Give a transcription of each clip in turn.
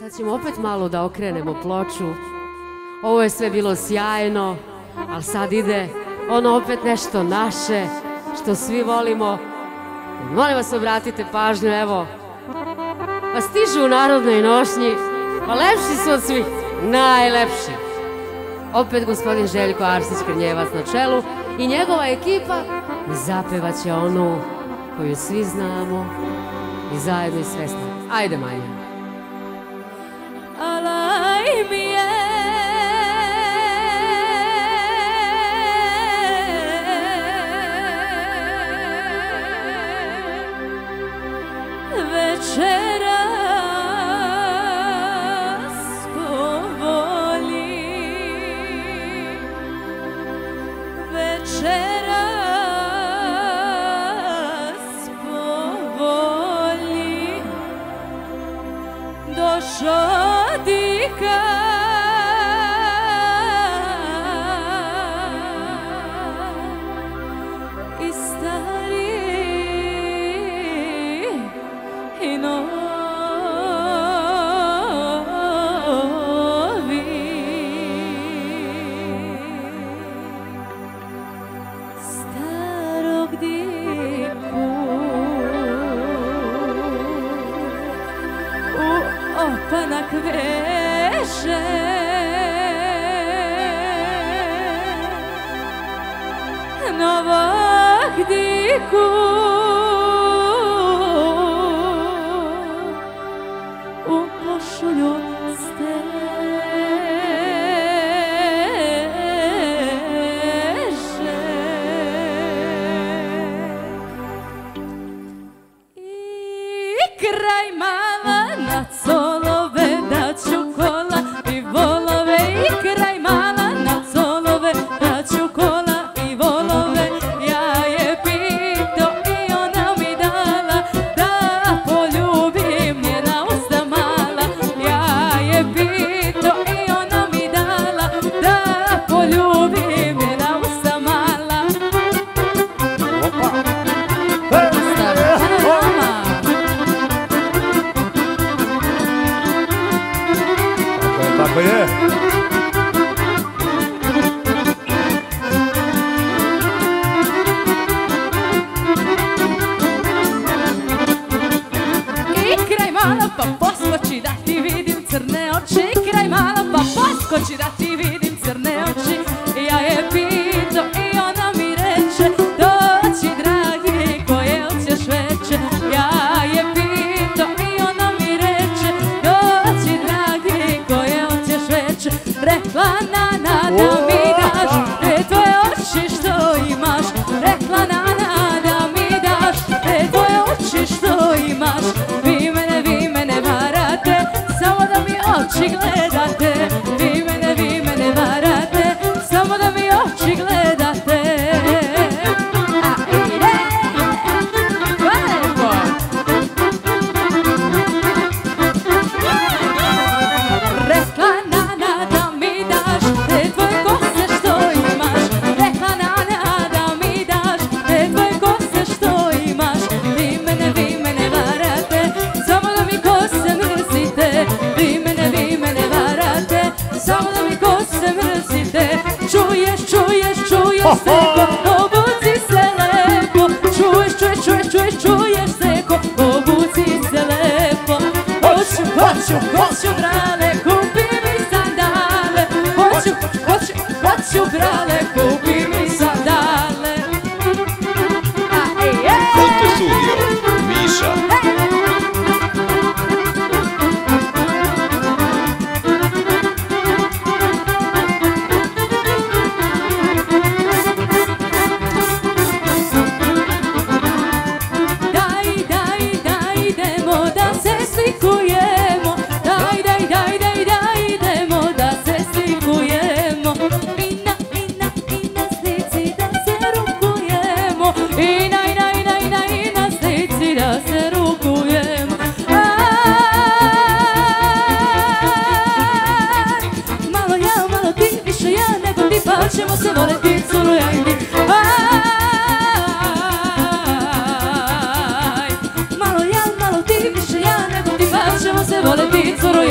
Sad ćemo opet malo da okrenemo ploču. Ovo je sve bilo sjajno, ali sad ide ono opet nešto naše, što svi volimo. Molim vas obratite pažnju, evo. Pa stižu u narodnoj nošnji, pa lepši su od svih, najlepši. Opet gospodin Željko Arsić Krnjevac na čelu i njegova ekipa zapevaće onu koju svi znamo i zajedno i svesno. Ajde Maja. βαχτικού oči gledate, vi più brave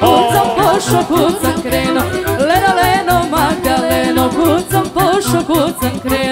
Pucam pošo, pucam kreno, leno, leno, magaleno, pucam pošo, pucam kreno.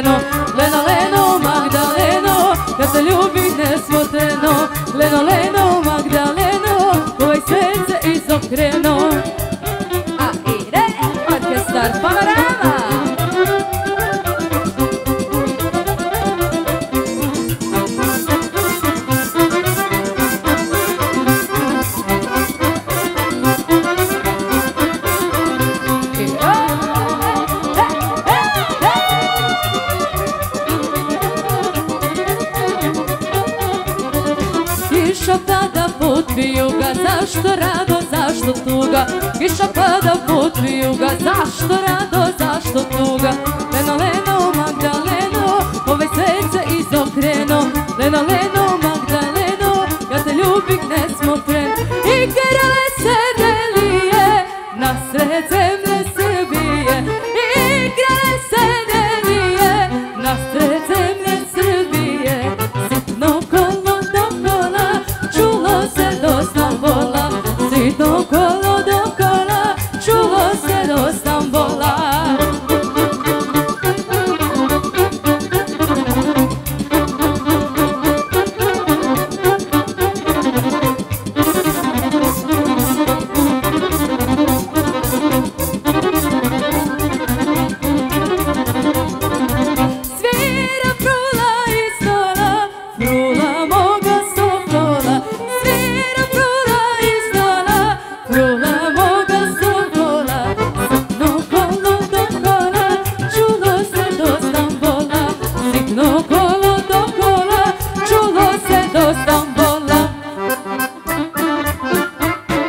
rado, zašto tuga? Kiša pada, put vijuga Zašto rado, zašto tuga?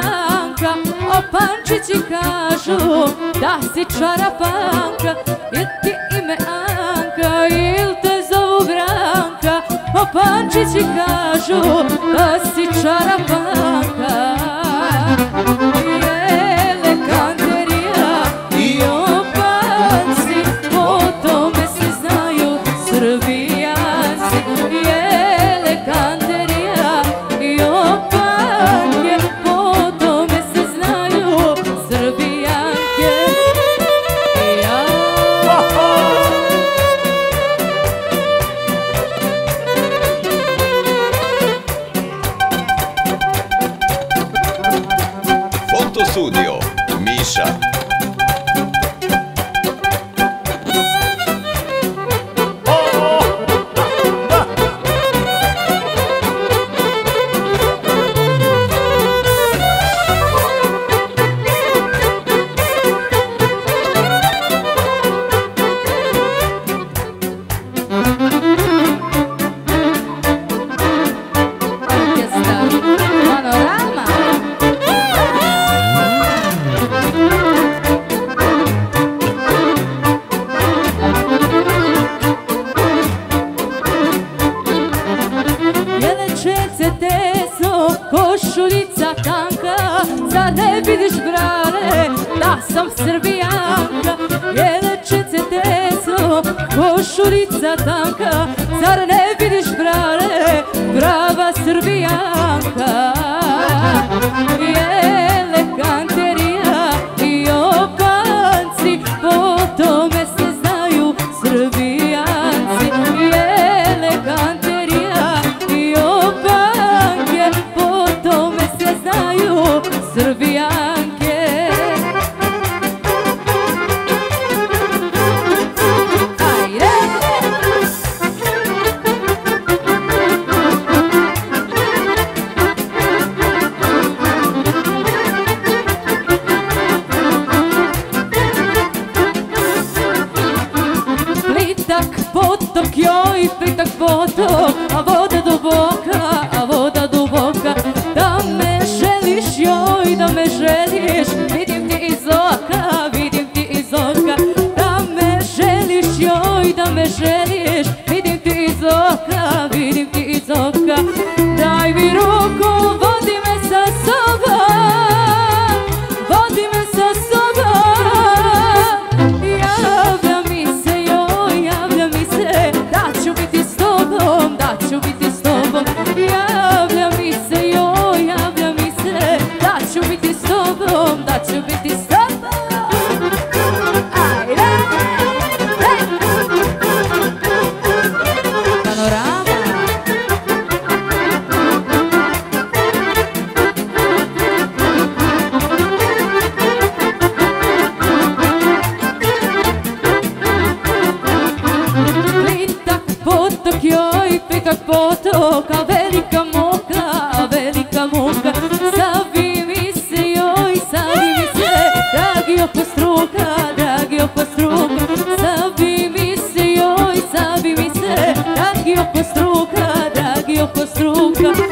branka O kažu da si čarapanka Jel ti ime Anka ili te zovu Branka. O kažu da si čarapanka. Misha. Košurica tanka, zar ne vidiš brale, brava Srbijanka. dragi oko struka, dragi oko struka.